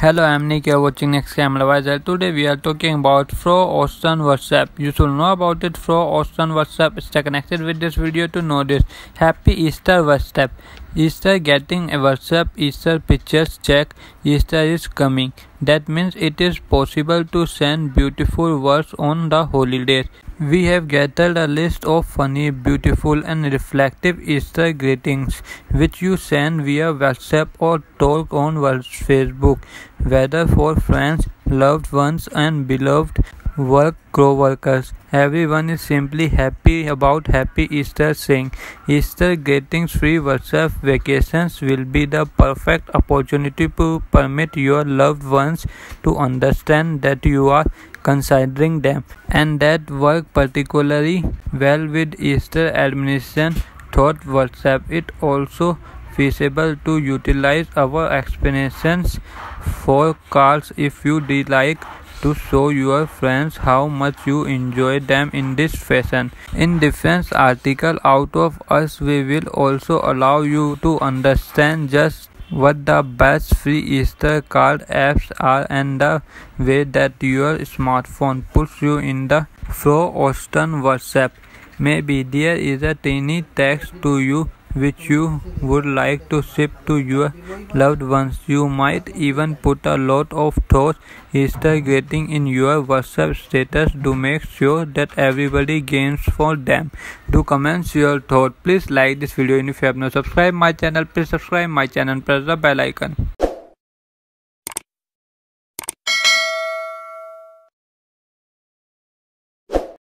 Hello, I'm Nick. You're watching Next Camera. Today we are talking about Frohe Ostern WhatsApp. You should know about it. Frohe Ostern WhatsApp. Stay connected with this video to know this. Happy Easter WhatsApp. Easter getting a WhatsApp Easter pictures check. Easter is coming. That means it is possible to send beautiful words on the holidays. We have gathered a list of funny, beautiful, and reflective Easter greetings which you send via WhatsApp or talk on Facebook, whether for friends, loved ones, and beloved work co-workers. Everyone is simply happy about Happy Easter saying Easter greetings free WhatsApp vacations will be the perfect opportunity to permit your loved ones to understand that you are considering them and that work particularly well with Easter administration thought WhatsApp. It also feasible to utilize our explanations for calls if you like to show your friends how much you enjoy them in this fashion. In defense article out of us we will also allow you to understand just what the best free Easter card apps are and the way that your smartphone puts you in the flow Austin WhatsApp. Maybe there is a tiny text to you which you would like to ship to your loved ones. You might even put a lot of thought greeting in your WhatsApp status to make sure that everybody gains for them. Do comment your thought. Please like this video and if you have not subscribed my channel, please subscribe my channel press the bell icon.